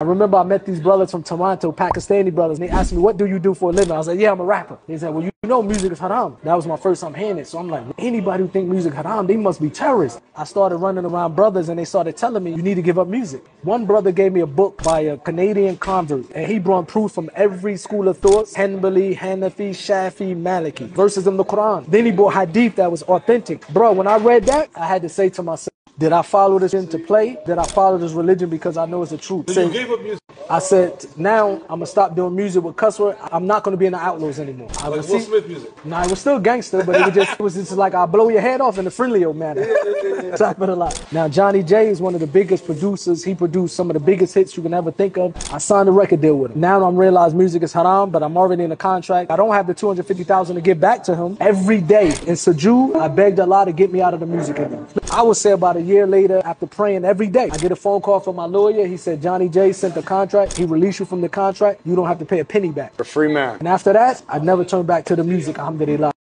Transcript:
I remember I met these brothers from Toronto, Pakistani brothers, and they asked me, What do you do for a living? I was like, Yeah, I'm a rapper. They said, Well, you know music is haram. That was my first time hearing it. So I'm like, Anybody who think music haram, they must be terrorists. I started running around brothers and they started telling me, You need to give up music. One brother gave me a book by a Canadian convert, and he brought proof from every school of thought Hanbali, Hanafi, Shafi, Maliki, verses in the Quran. Then he brought hadith that was authentic. Bro, when I read that, I had to say to myself, did I follow this into play? Did I follow this religion because I know it's the truth? So you gave up music. I said, now I'm gonna stop doing music with cuss word. I'm not gonna be in the Outlawz anymore. I Like will Will see- Smith music. Nah, it was still gangster, but it was just it was just like I blow your head off in a friendly old manner. It a lot. Now Johnny J is one of the biggest producers. He produced some of the biggest hits you can ever think of. I signed a record deal with him. Now I'm realized music is haram, but I'm already in a contract. I don't have the 250,000 to give back to him. Every day in Saju, I begged Allah to get me out of the music industry. I would say about a year later, after praying every day, I get a phone call from my lawyer. He said Johnny J sent the contract. He released you from the contract. You don't have to pay a penny back. A free man. And after that, I never turned back to the music. Alhamdulillah.